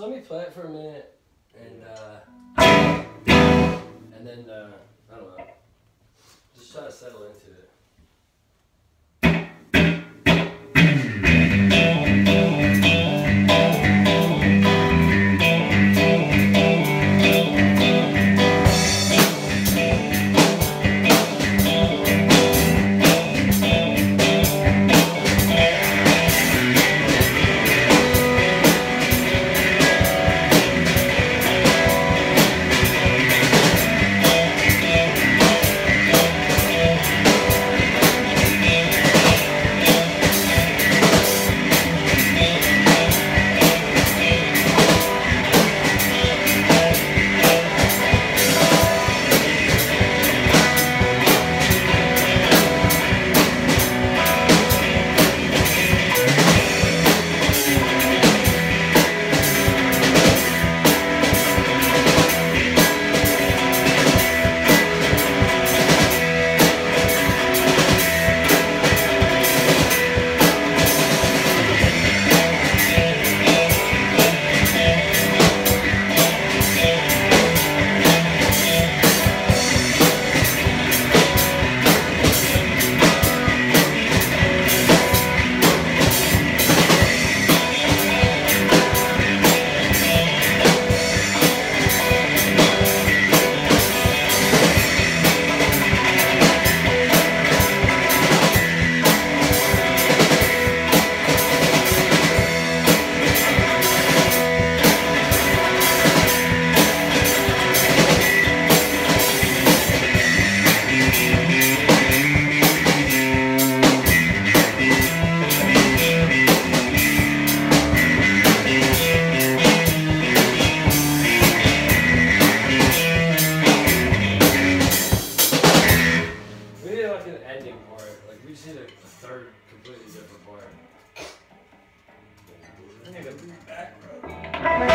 Just let me play it for a minute, and uh, and then uh, I don't know. Just try to settle into it. Need like an ending part. Like we just need a, a third completely different part. I need a back row.